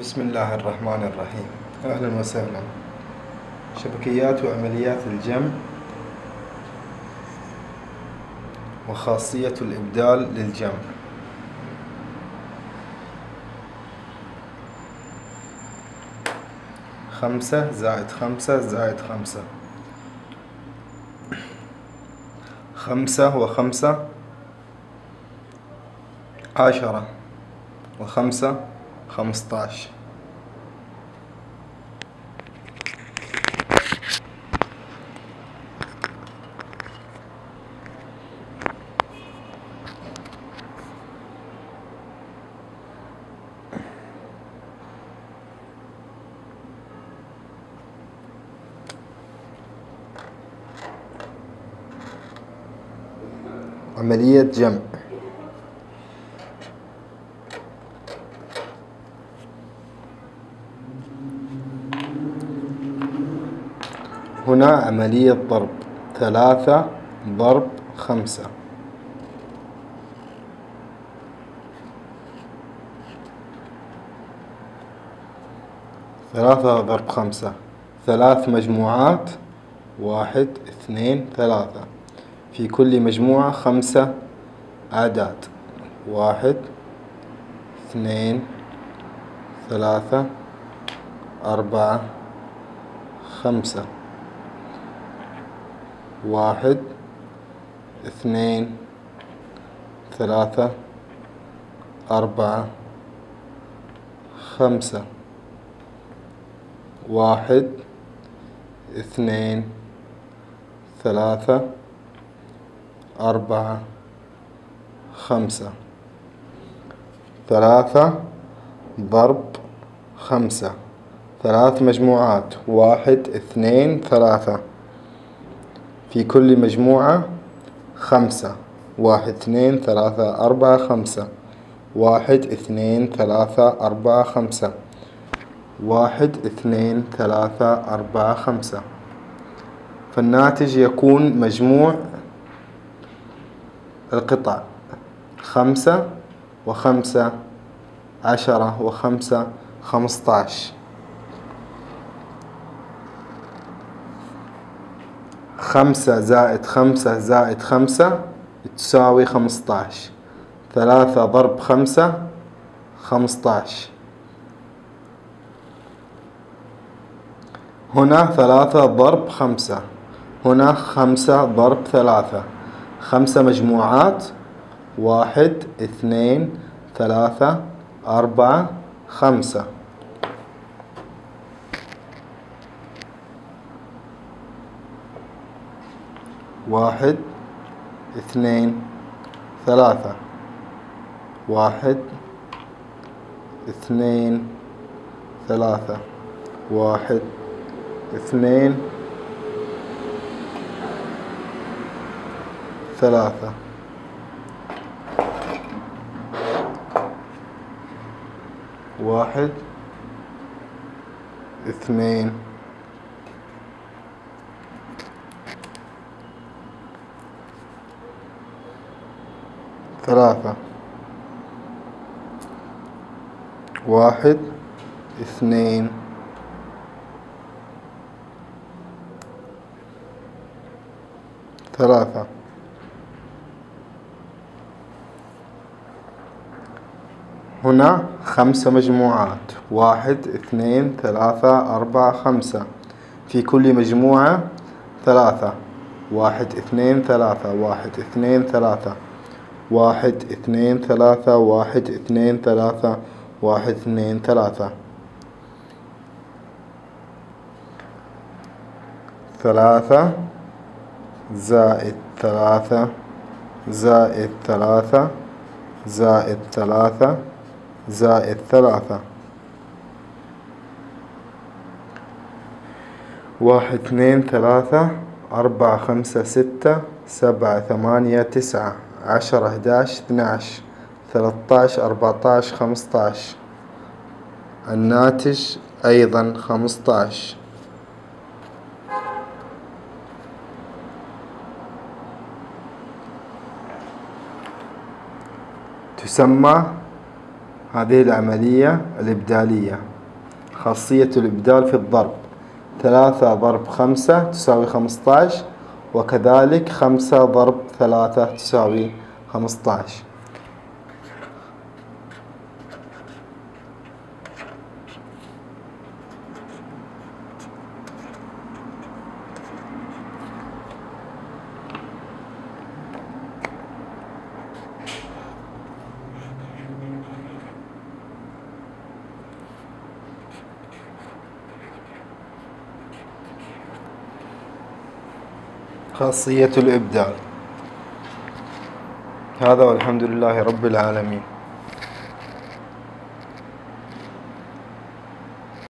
بسم الله الرحمن الرحيم. أهلا وسهلا. شبكيات وعمليات الجمع وخاصية الإبدال للجمع. خمسة زائد خمسة زائد خمسة. خمسة وخمسة عشرة. وخمسة خمسطاش عملية جمع. هنا عملية ضرب. ثلاثة ضرب خمسة. ثلاثة ضرب خمسة. ثلاث مجموعات واحد اثنين ثلاثة. في كل مجموعة خمسة أعداد. واحد اثنين ثلاثة أربعة خمسة. واحد اثنين ثلاثة أربعة خمسة. واحد اثنين ثلاثة أربعة خمسة. ثلاثة ضرب خمسة. ثلاث مجموعات. واحد اثنين ثلاثة. في كل مجموعة خمسة. واحد اثنين ثلاثة أربعة خمسة. واحد اثنين ثلاثة أربعة خمسة. واحد اثنين ثلاثة أربعة خمسة. فالناتج يكون مجموع القطع خمسة وخمسة عشرة وخمسة خمسطاش. خمسة زائد خمسة زائد خمسة تساوي خمسطاش. ثلاثة ضرب خمسة خمسطاش. هنا ثلاثة ضرب خمسة. هنا خمسة ضرب ثلاثة. خمسة مجموعات. واحد اثنين ثلاثة أربعة خمسة. واحد اثنين ثلاثة. واحد اثنين ثلاثة. واحد اثنين ثلاثة. واحد اثنين ثلاثة. واحد اثنين. ثلاثة. هنا خمسة مجموعات. واحد اثنين ثلاثة أربعة خمسة. في كل مجموعة ثلاثة. واحد اثنين ثلاثة. واحد اثنين ثلاثة. واحد اثنين ثلاثة واحد اثنين ثلاثة واحد اثنين ثلاثة. ثلاثة زائد ثلاثة زائد ثلاثة زائد ثلاثة زائد ثلاثة. واحد اثنين ثلاثة أربعة خمسة ستة سبعة ثمانية تسعة. عشرة احداش اثناش ثلاثطاش أربعطاش خمسطاش الناتج أيضا خمسطاش تسمى هذه العملية الإبدالية. خاصية الإبدال في الضرب. ثلاثة ضرب خمسة تساوي خمسطعش وكذلك خمسة ضرب ثلاثة تساوي خمسطعش خاصية الإبداع. هذا والحمد لله رب العالمين.